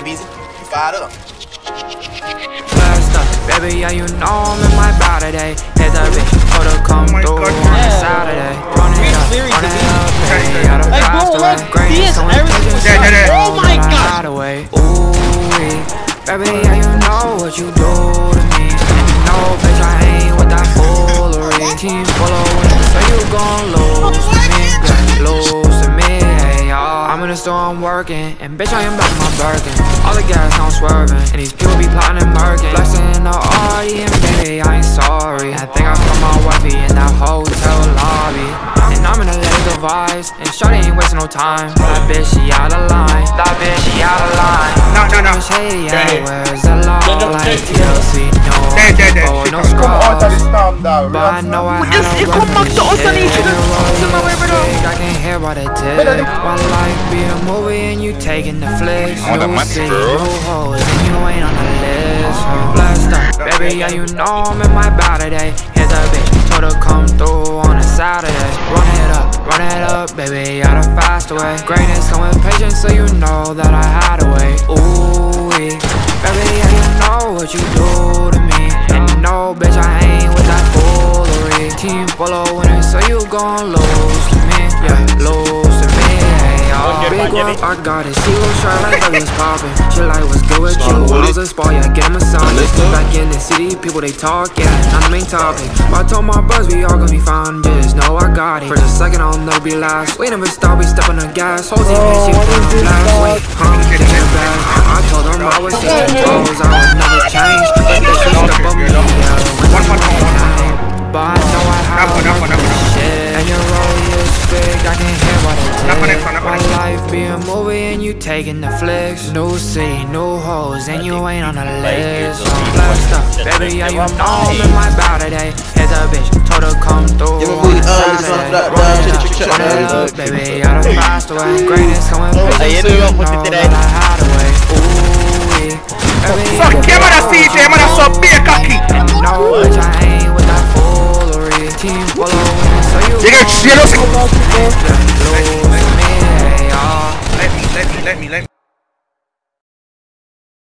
Hey, Beezy, you fired up. Blast up, baby, yeah, you know I'm in my body today. Hit that bitch, told her come Oh my through God. on a Yeah. Saturday. Run it up, Clearing run the it beat. up, baby, out of Like, bro, fast look, away. Great, he is so everything Oh know my that I God. hide away. Ooh, baby, yeah, you know what you do to me. And you know, bitch, I ain't in the store, I'm working, and bitch, I am back in my Birkin. All the gas, I'm swerving, and these a late device, and Shawty ain't wasting no time. That bitch, she out of line. That bitch, she out of line. No, no, no. Bitch, hey, yeah, Yeah. where's the law? Like take it. TLC, no, Yeah, yeah, yeah. oh, no Come Come on, scrubs. this time down. But I know I Just- had you a come back to us and shit. each Come on, with bro. stick, I can hear what it did. My life be a movie and you taking the flicks. On the New money, city, bro. hoes, and you ain't on the list. Blessed up, baby, yeah, you know I'm in my body today. Baby, out a fast way. Greatness come with patience, so you know that I had a way Ooh, baby, yeah, you know what you do to me. And know, bitch, I ain't with that foolery. Team following it, so you gon' lose to me. Yeah, lose to me. Hey, y'all. Big guap, I got it. She was shy like that was poppin'. She like, what's good with you? City, people they talk, yeah, not the main topic. But I told my buzz, we all gonna be fine. Just know I got it. For a second, I'll never be last. We never stop, we step on the gas. Whole team hit you put on blast. Wait, getting it back. I told them I was just it Enough, did. enough, enough, My life be a movie and you taking the flicks. New city, new hoes, and you ain't on the list. I'm blessed up, baby, yeah, you know I'm in my body today. Hit the bitch, told her come through. Yeah, on we, a uh, Saturday. this one, Run it check, up, check, check, run it check. up, baby, out of fast away. Greatness coming Hey, patience, so you you know